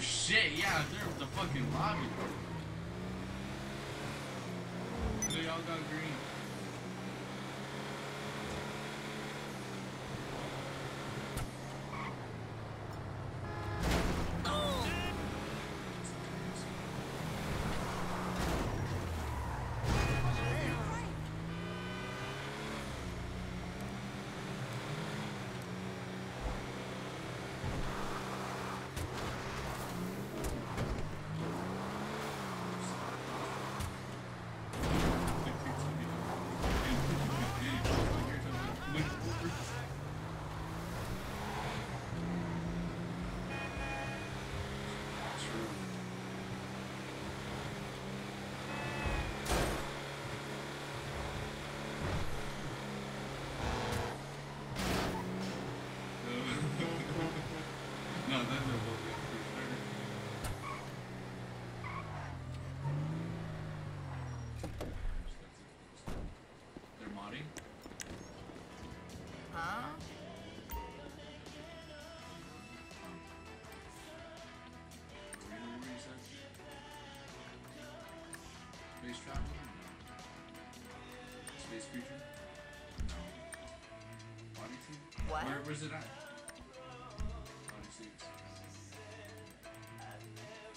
Shit, yeah, they're the fucking lobby. Space travel? Space creature? No. What? Where, where's it at?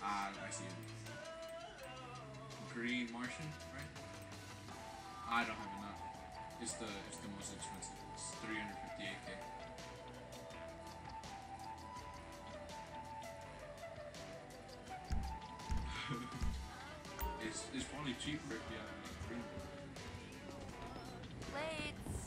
Ah, I see it. Green Martian, right? I don't have enough. It's the it's the most expensive. It's 358k. It's probably cheaper if you have green. Plates.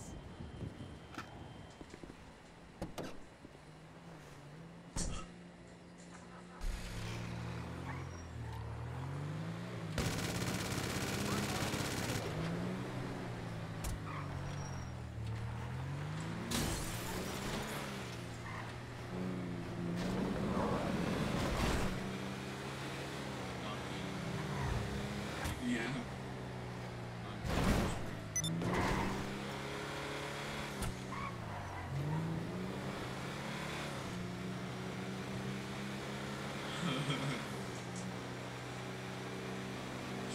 Yeah.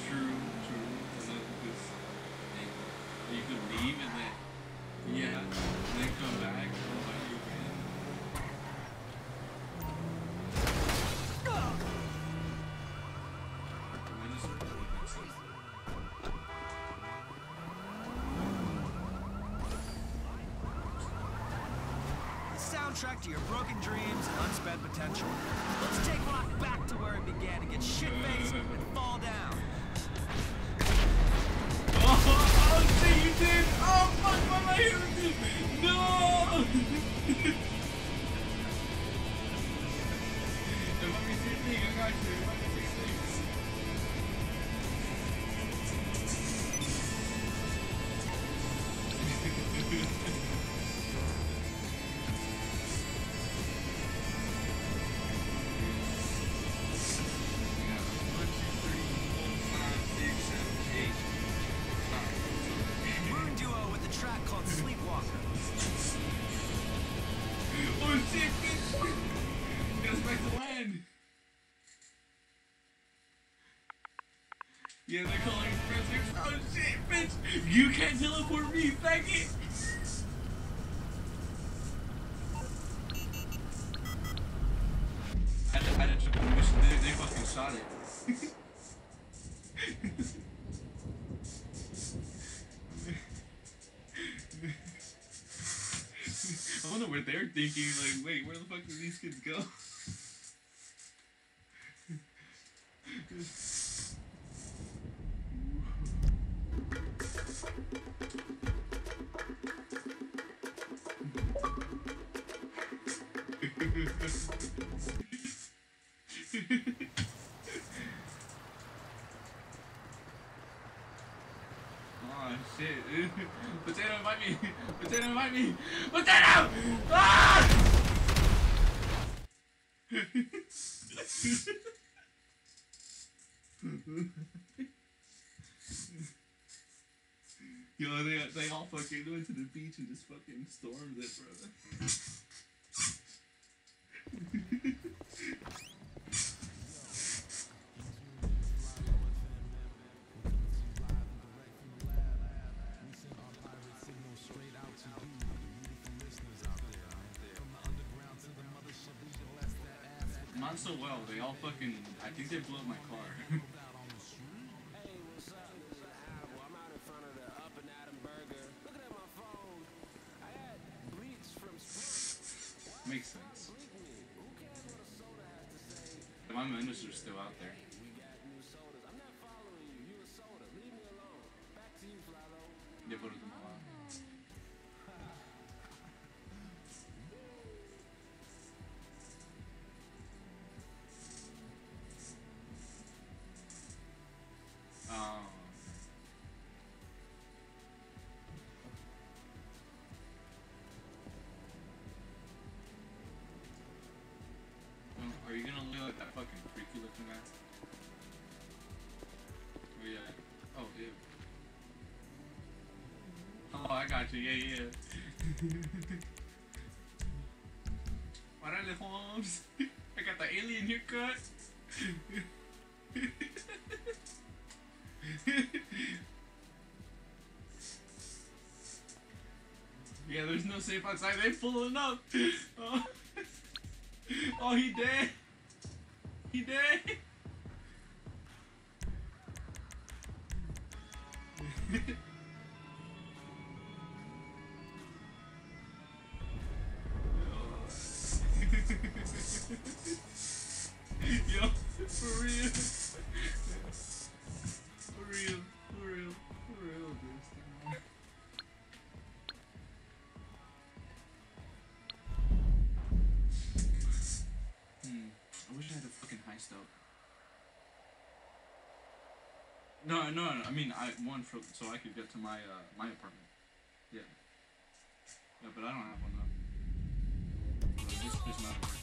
True, true. And then just, like, you could leave and then, yeah, and then come back and invite you again. And then just like, makes sense. The soundtrack to your broken dreams and unspent potential. Let's take rock back to where it began and get shit-faced Yeah, they're calling prisoners. Oh shit, bitch! You can't teleport me, faggot! I had mission. They, they fucking shot it. I wonder what they're thinking. Like, wait, where the fuck did these kids go? Oh shit. Potato, invite me! Potato, invite me! Potato! Ah! Yo, they, they all fucking went to the beach and just fucking stormed it, bro. All fucking. I think they blew up my car. Makes sense. My members are still out there. Yeah, but got you. Yeah, yeah. Órale, Holmes. I got the alien haircut. yeah, there's no safe outside. They pulling up. Oh, oh he dead. He dead. No, no. I mean, I one for so I could get to my uh my apartment. Yeah. Yeah, but I don't have one though. So this this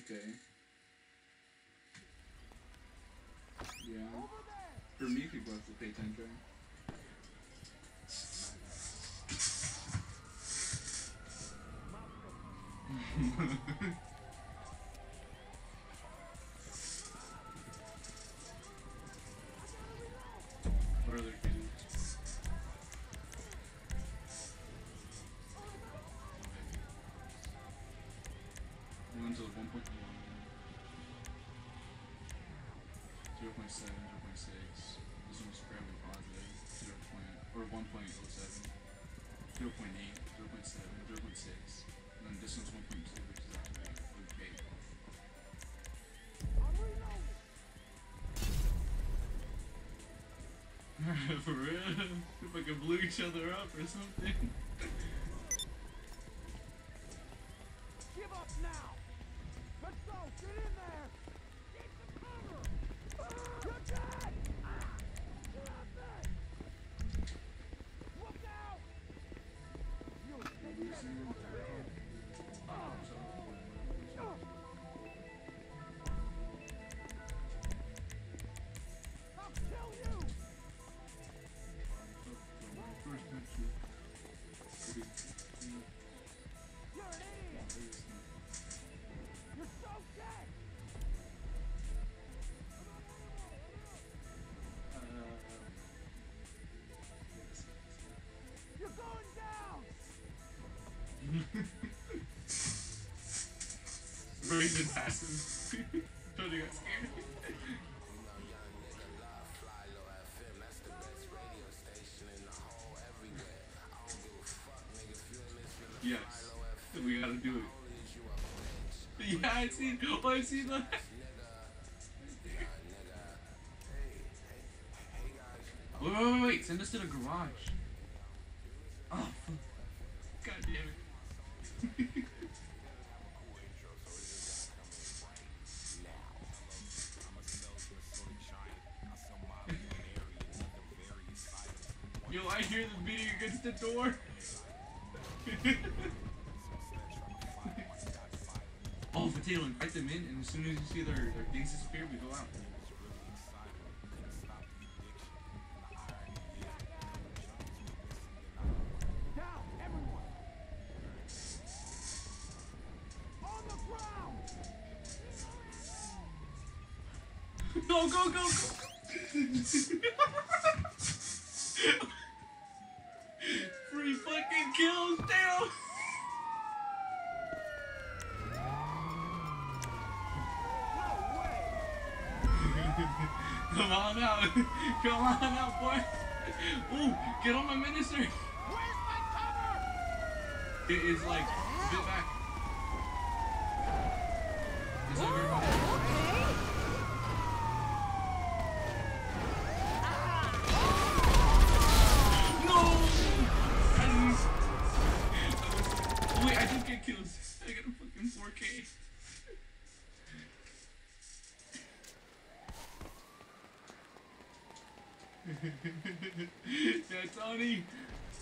K. Yeah. For me, people have to pay ten this one's fairly positive, 0. Point, or 1.07, 0.8, 0.7, 0.6, and then this one's 1.2, which is actually okay. For real? If I could blew each other up or something. Raven passive. Told you got scared. yes. We gotta do it. Yeah, I see. Oh, I see that. Wait, wait, wait, wait. Send us to the garage. Disappear, we go out. Down! Go, go, go, go! Free fucking kills, damn! No way! Come on out! Come on out, boy! Ooh, get on my minister! Where's my cover? It is like, bit back. Is that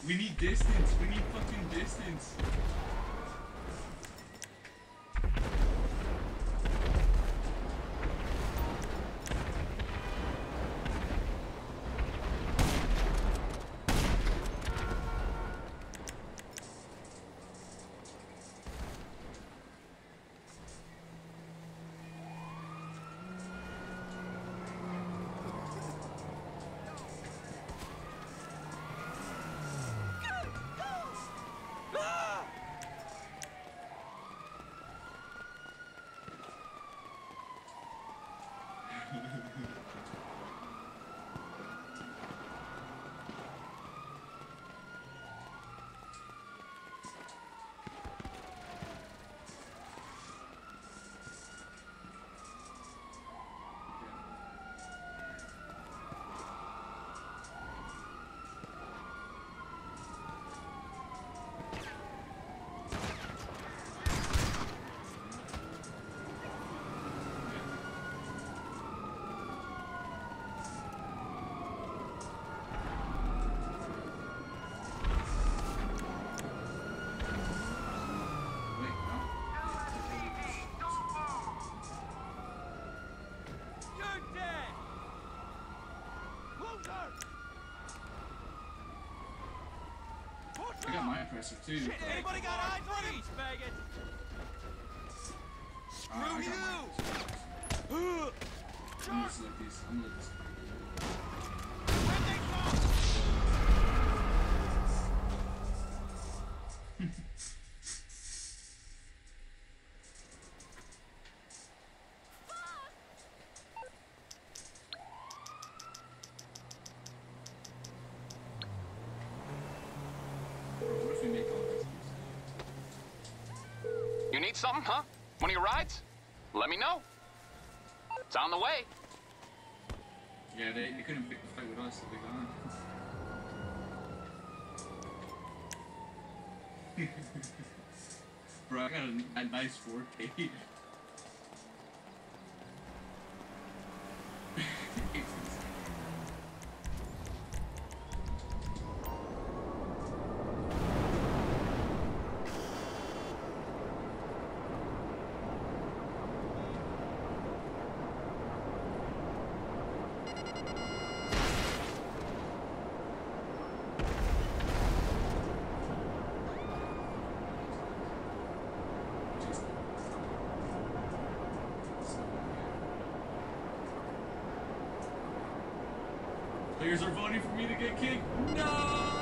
We need distance. We need fucking distance. Wait, no. You're dead! Loser! Push I got out! my oppressor too. Shit, but, anybody got eyes on him? faggot! uh, I got Screw my you! I'm gonna select these. I'm gonna let this. Where'd they go? What if we make all this? You need something, huh? One of your rides? Let me know. It's on the way. Yeah, they, they couldn't pick the fight with us, so they gone. Bro, I got a, a nice 4K. Are voting for me to get kicked. No!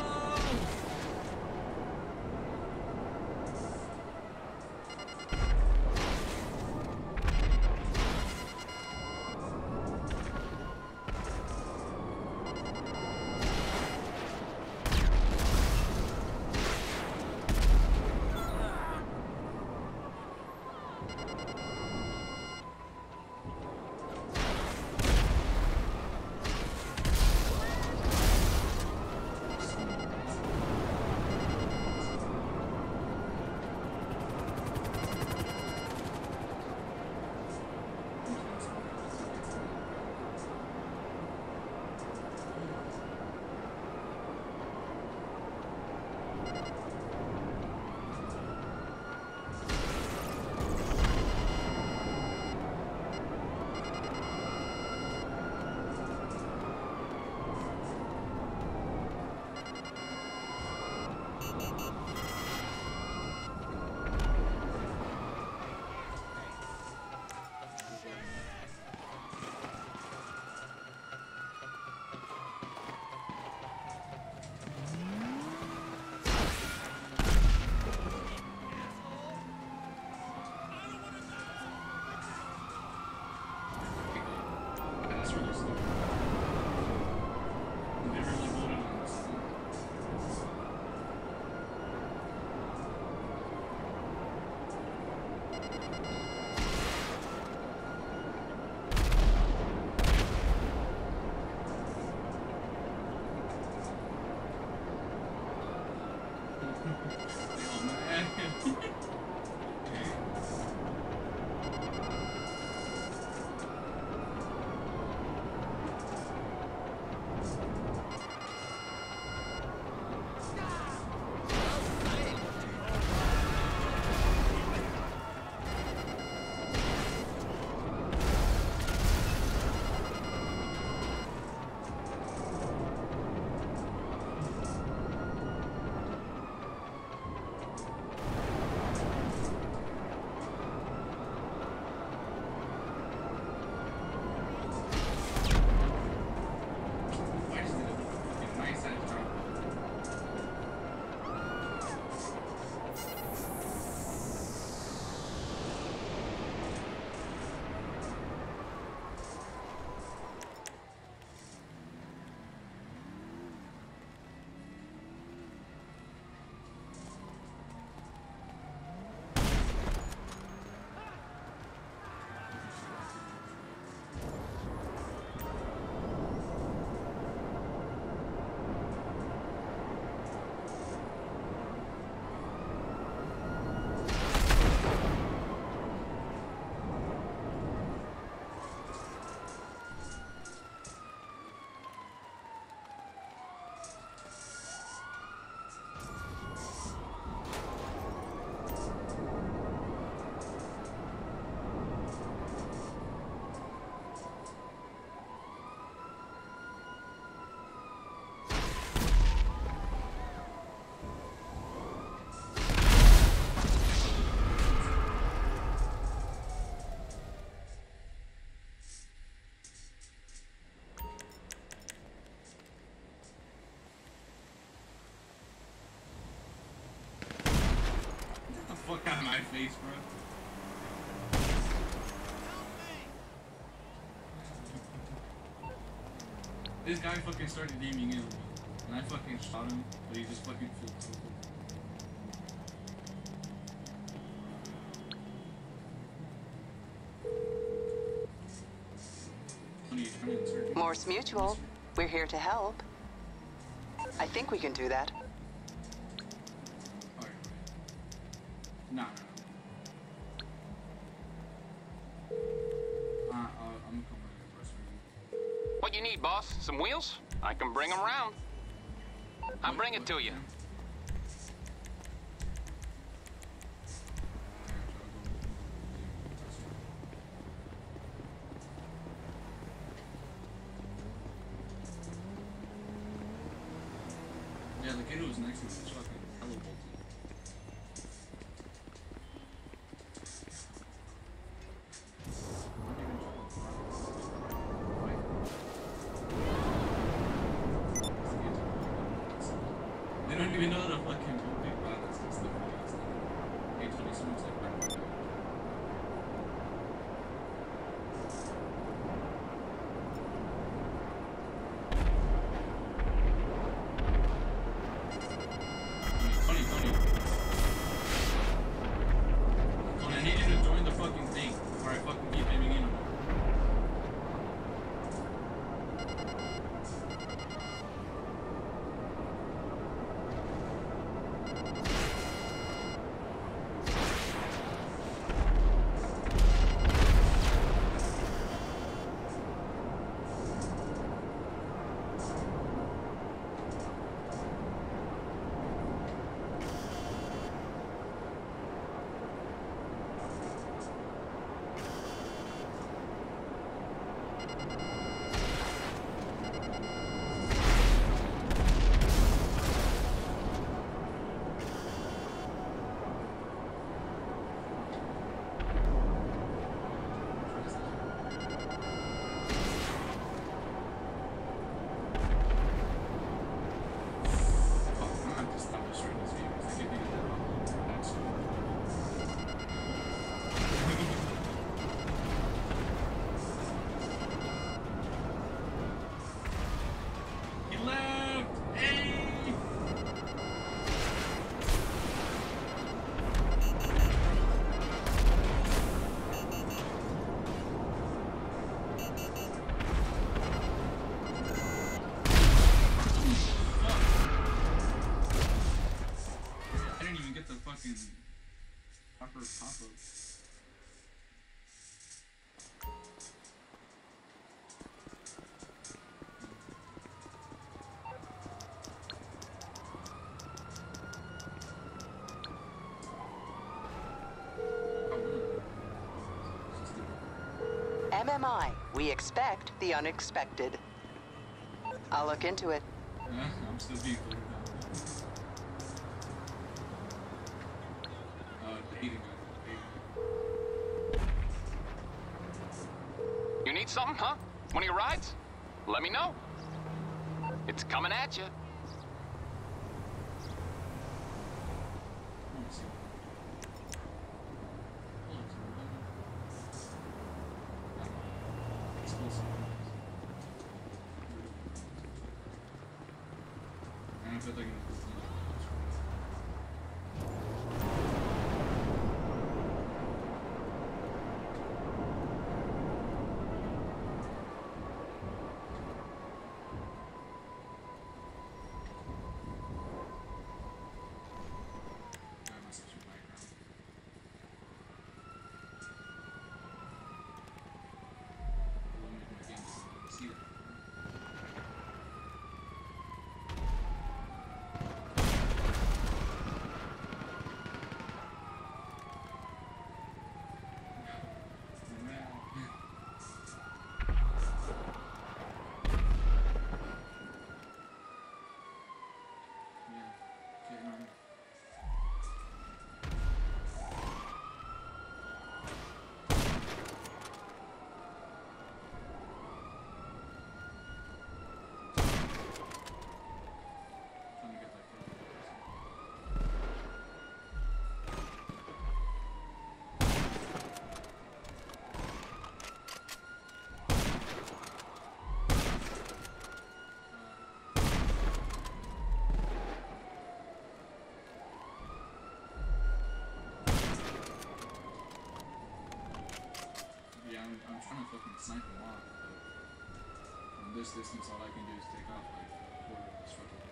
Fuck out of my face, bro. This guy fucking started aiming in, and I fucking shot him, but he just fucking flipped. so sir. Mors Mutual, we're here to help. I think we can do that. Alright. Nah, nah, nah. Uh, uh, I'm gonna come right here first for you. What you need, boss? Some wheels? I can bring them round. I'll bring it to you. Yeah, the kid was next to me fucking. MMI, we expect the unexpected. I'll look into it. Yeah, I'm still being clear about Uh, dating guy. Dating. You need something, huh? One of your rides? Let me know. It's coming at you. I wanna see. Hold on, so we're done. It's close. And I feel like it's- I must have some background. Let me make my game see that. Yeah, okay, no. Trying to get that kill. Yeah, I'm, I'm trying to fucking snipe off, but from this distance, all I can do is take off like a quarter of his fucking.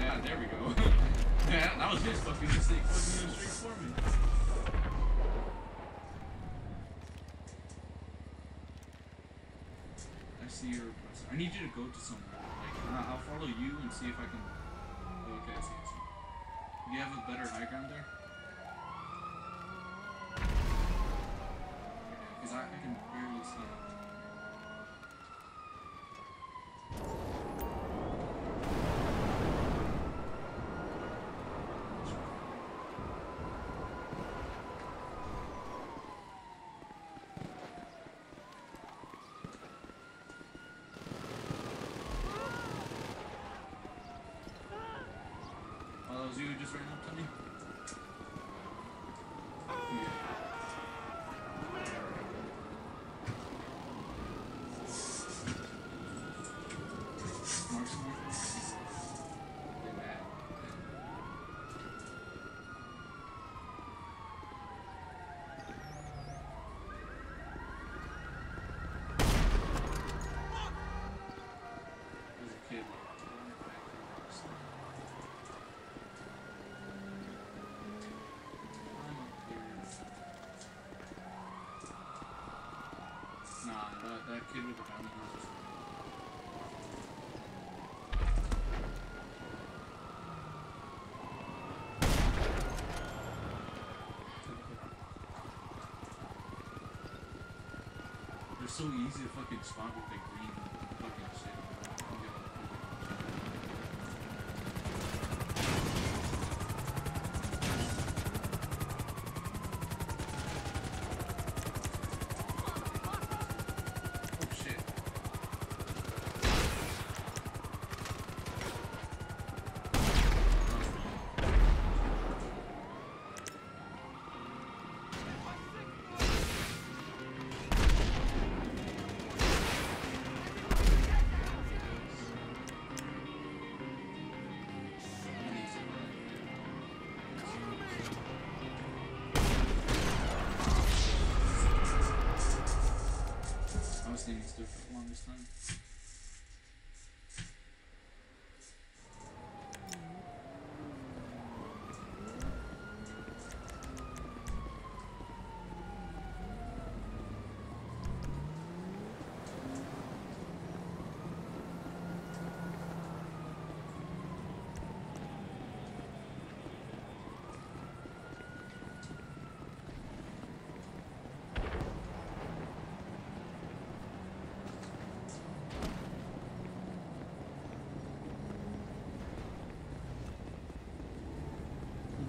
Yeah, there we go. yeah, that was his fucking mistake. Fucking straight for me. See your request. I need you to go to somewhere. Like, I'll follow you and see if I can. Oh, okay, I see, I see. Do you have a better high ground there? Because I, I can barely see it. Oh, that was you who just ran up to me? Yeah. Mark's mark. They mad. There's a kid like in the back there. I'm up here. Nah, that, that kid with the just. They're so easy to fucking spot with the green for the longest time.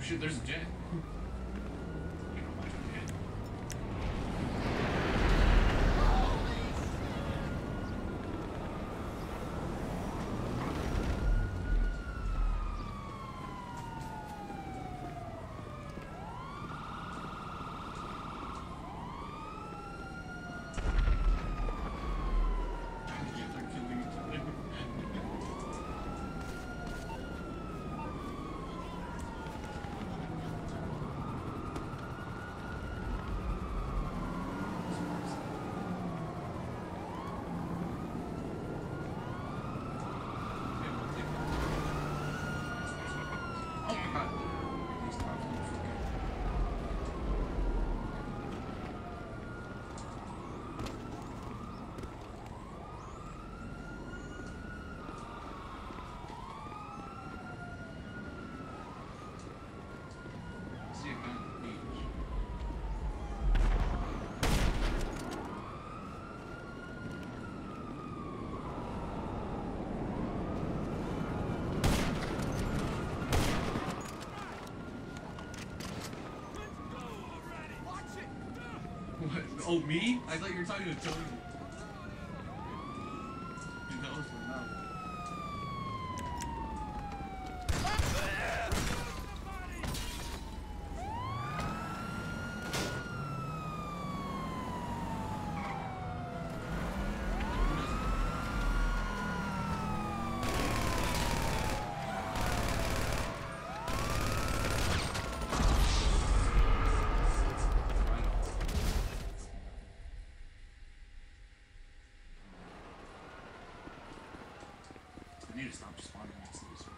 Shit, there's a jet. You don't like a jet. Yeah, they're killing each other. Oh my god. These cops are fucking- See a gun on the beach. What? Oh, me? I thought you were talking to Tony. That was for now. Right on. I need to stop spawning next to this one.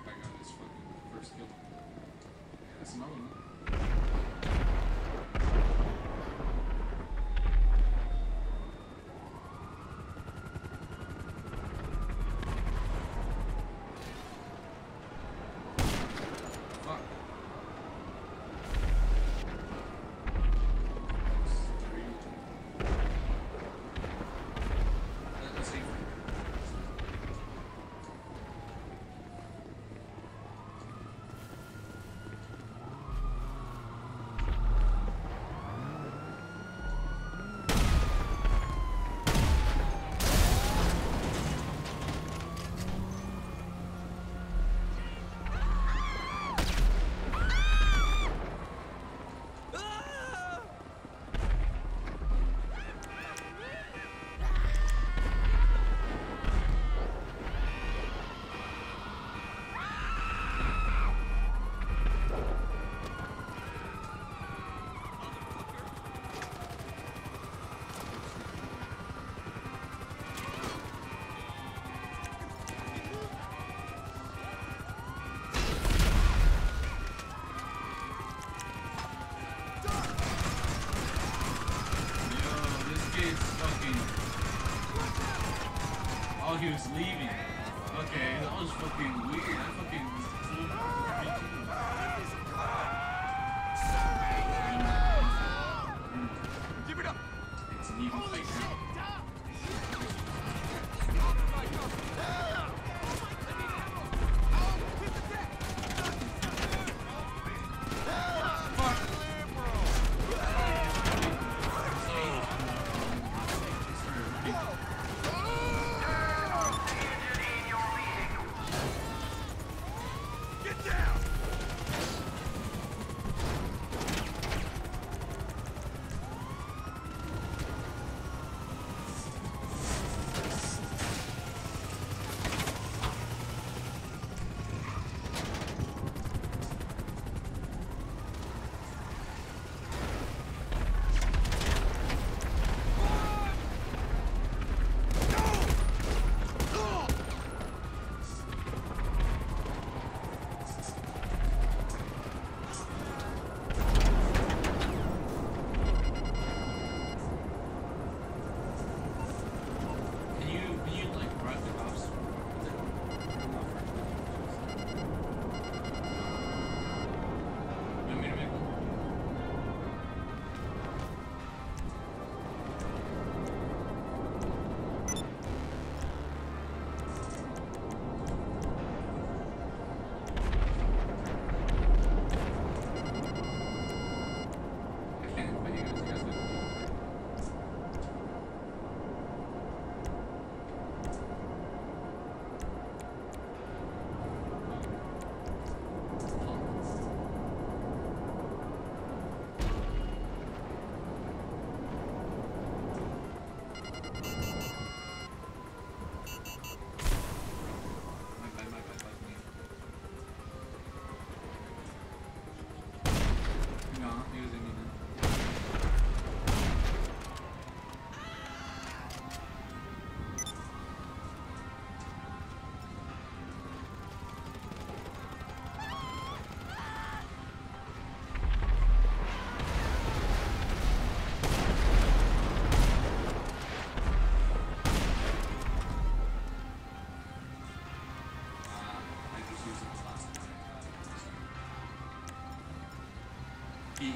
I got this fucking first kill. That's another one.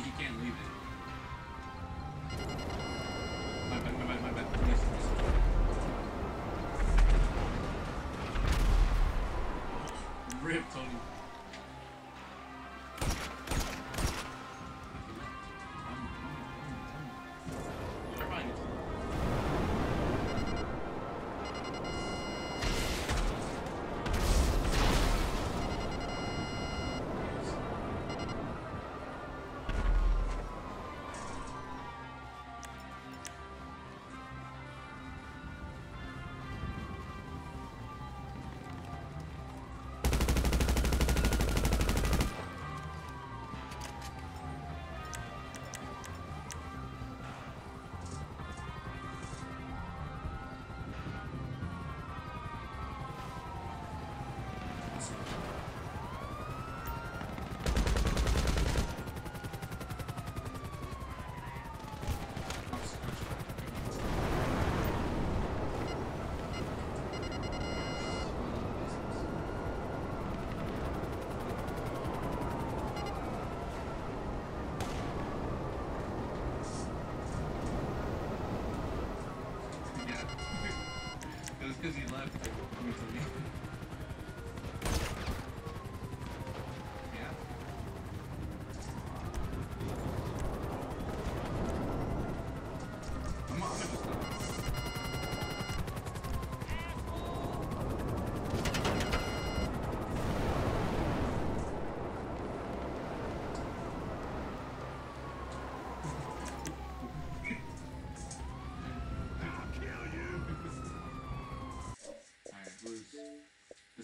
He can't leave it.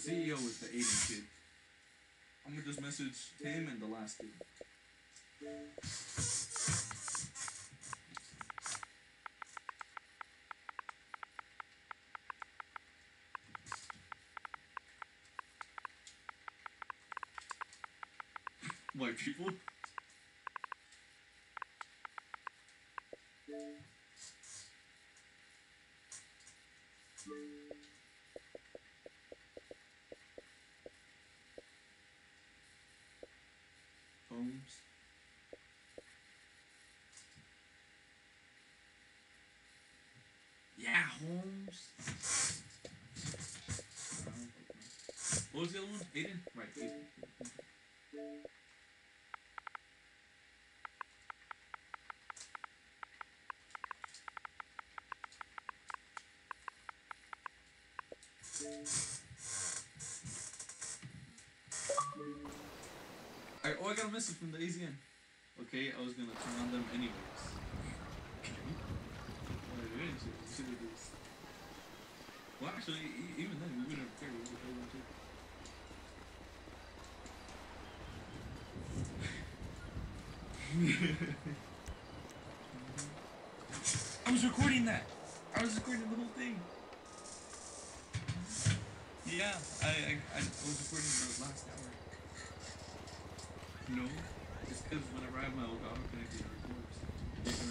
CEO is the Aiden kid. I'm gonna just message him and the last kid. White people? What was the other one? Aiden? Right, Aiden. I, oh, I got a message from the AZN. Okay, I was gonna turn on them anyways. Well, actually, even then, we wouldn't have cared. We would have told them to. I was recording that. I was recording the whole thing. Yeah, I I, I was recording the last hour. No, it's because whenever I have my Elgato connected, it records. It can